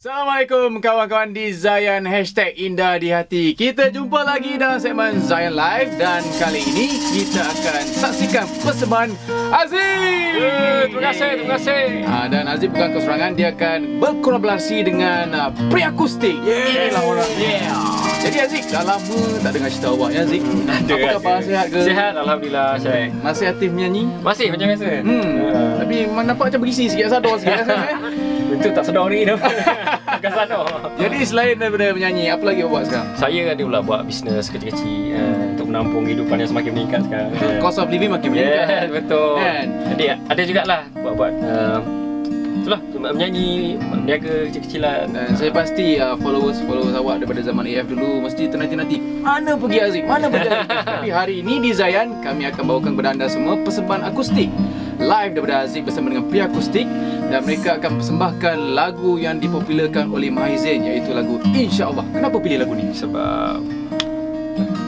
Assalamualaikum kawan-kawan di Zayan Hashtag Indah di Hati Kita jumpa lagi dalam segmen Zayan Live Dan kali ini kita akan saksikan persembahan Aziz Yeah, terima kasih, terima kasih. Ah, Dan Aziz bukan keserangan Dia akan berkolaborasi dengan uh, Preakustik. Inilah orang Yeah. Jadi Aziz dah lama tak dengar cerita awak ya Aziz Ada, Apa khabar ada. sihat ke? Sihat, Alhamdulillah, Syed. Masih aktif menyanyi? Masih macam biasa. Hmm. Ah. Tapi nampak macam berisi sikit Sadar sikit rasanya eh? Itu tak sedar ni tu. Bukan sadar. Jadi selain daripada menyanyi Apa lagi awak buat sekarang? Saya ada pula buat bisnes kecil-kecil uh, untuk menampung kehidupan yang semakin meningkat sekarang. Uh, Cost of living makin meningkat Yes, betul. Kan? Jadi ada jugalah buat-buat uh, itulah menyanyi, berniaga kecil-kecilan. Dan saya pasti uh, followers-followers awak daripada zaman AF dulu mesti ternanti-nanti mana pergi Aziz, mana pergi Aziz. Tapi hari ini di Zayan kami akan bawakan kepada anda semua persembahan akustik live daripada Aziz bersama dengan Pria Akustik dan mereka akan persembahkan lagu yang dipopularkan oleh Mahizain iaitu lagu Insya Allah. Kenapa pilih lagu ni? sebab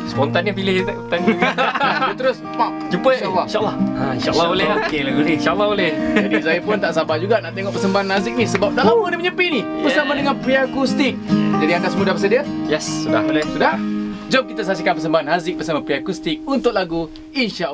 spontan dia pilih tadi. Dia terus pop Jumpa InsyaAllah. InsyaAllah ha, InsyaAllah boleh lah Okey lagu ni InsyaAllah boleh Jadi saya pun tak sabar juga nak tengok persembahan Aziz ni sebab dah lama dia menyepi ni bersama Yeah. dengan Pria Akustik. Jadi anda semua dah bersedia? Yes Sudah boleh Sudah? Jom kita saksikan persembahan Haziq bersama Pria Akustik untuk lagu Insya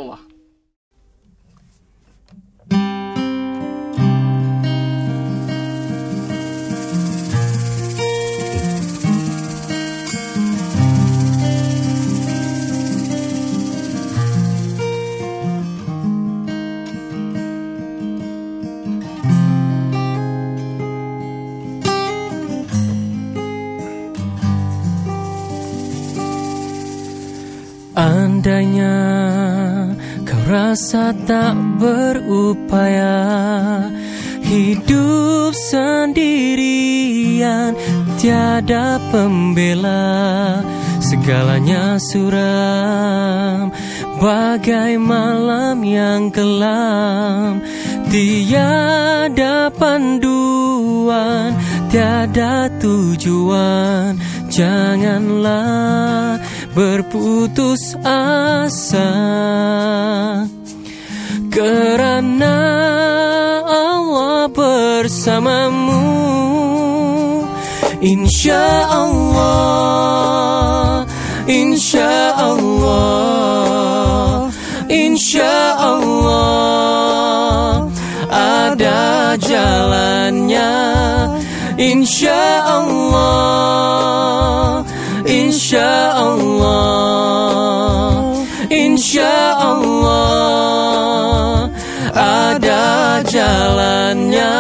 Andainya kau rasa tak berupaya. Hidup sendirian tiada pembela. Segalanya suram bagai malam yang kelam. Tiada panduan, tiada tujuan. Janganlah berputus asa. Kerana Allah bersamamu Insya Allah Insya Allah Insya Allah Ada jalannya إن شاء الله إن شاء الله إن شاء الله ada jalannya.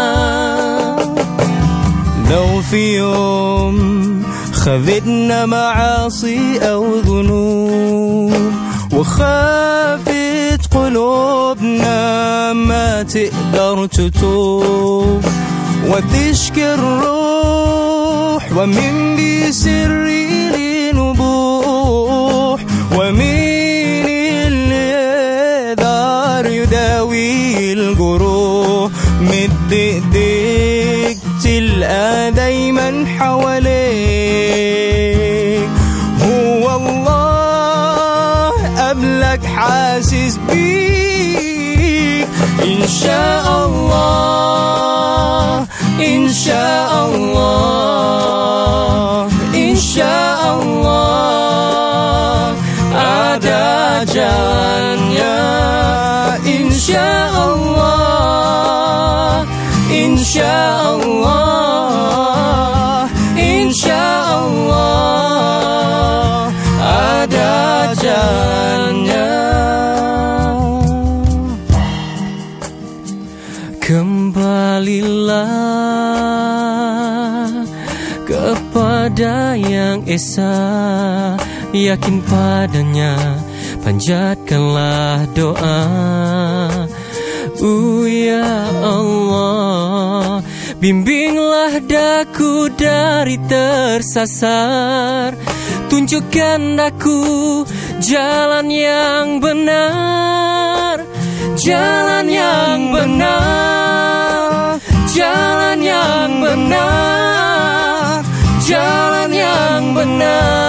لو في يوم خذتنا معاصي أو ذنوب وخافت قلوبنا ما تقدر تتوب وذي وتشكي الروح ومن بسر لنبوح ومين اللي يقدر يداوي الجروح. مد ايديك تلقى دايما حواليك. هو الله قبلك حاسس بيك. إن شاء الله 笑我 Kembalilah kepada yang esa. Yakin padanya Panjatkanlah doa. Oh ya Allah Bimbinglah daku dari tersasar. Tunjukkan daku jalan yang benar Jalan yang benar. Jalan yang benar. Jalan yang benar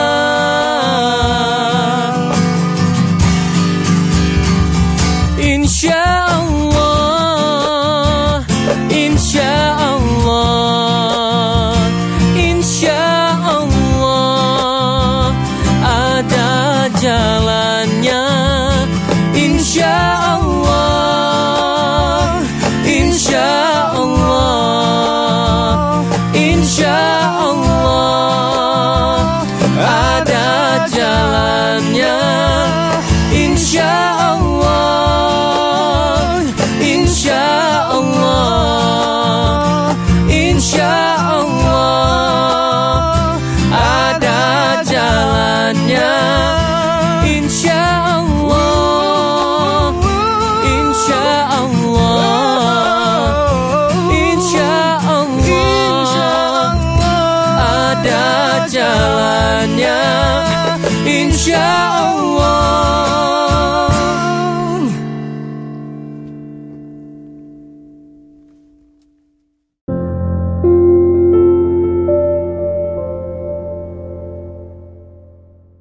ada jalannya insya Allah